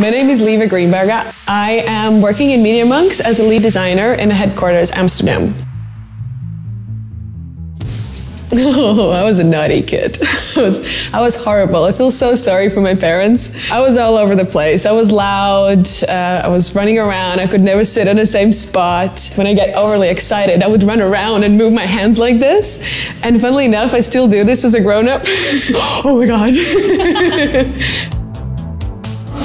My name is Liva Grinberga. I am working in MediaMonks as a lead designer in headquarters Amsterdam. Oh, I was a naughty kid. I was, I was horrible. I feel so sorry for my parents. I was all over the place. I was loud. Uh, I was running around. I could never sit in the same spot. When I get overly excited, I would run around and move my hands like this. And funnily enough, I still do this as a grown up. oh my God.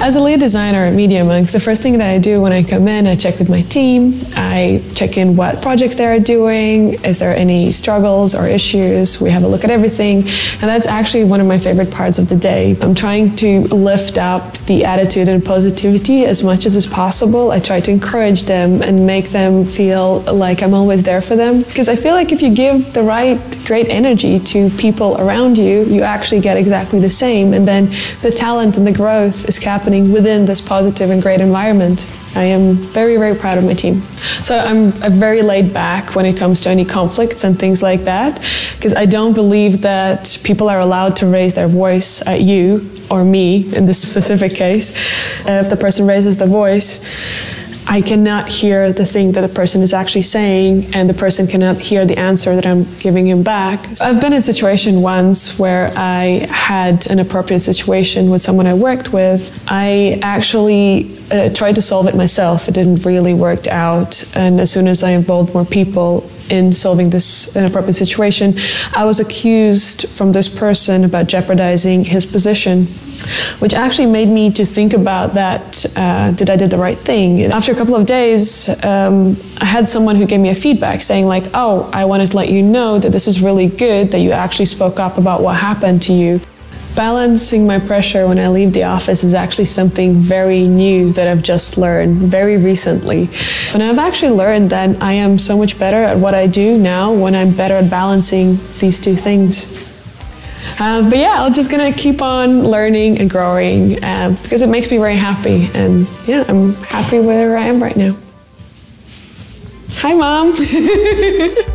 As a lead designer at MediaMonks, the first thing that I do when I come in, I check with my team. I check in what projects they are doing. Is there any struggles or issues? We have a look at everything. And that's actually one of my favorite parts of the day. I'm trying to lift up the attitude and positivity as much as is possible. I try to encourage them and make them feel like I'm always there for them. Because I feel like if you give the right, great energy to people around you, you actually get exactly the same. And then the talent and the growth is capped happening within this positive and great environment. I am very, very proud of my team. So I'm very laid back when it comes to any conflicts and things like that, because I don't believe that people are allowed to raise their voice at you or me in this specific case. If the person raises the voice, I cannot hear the thing that the person is actually saying, and the person cannot hear the answer that I'm giving him back. I've been in a situation once where I had an appropriate situation with someone I worked with. I actually uh, tried to solve it myself. It didn't really work out, and as soon as I involved more people in solving this inappropriate situation, I was accused from this person about jeopardizing his position which actually made me to think about that uh, did i did the right thing? After a couple of days um, i had someone who gave me a feedback saying like oh i wanted to let you know that this is really good that you actually spoke up about what happened to you Balancing my pressure when I leave the office is actually something very new that I've just learned very recently. And I've actually learned that I am so much better at what I do now when I'm better at balancing these two things. Um, but yeah, I'm just gonna keep on learning and growing uh, because it makes me very happy. And yeah, I'm happy where I am right now. Hi, mom.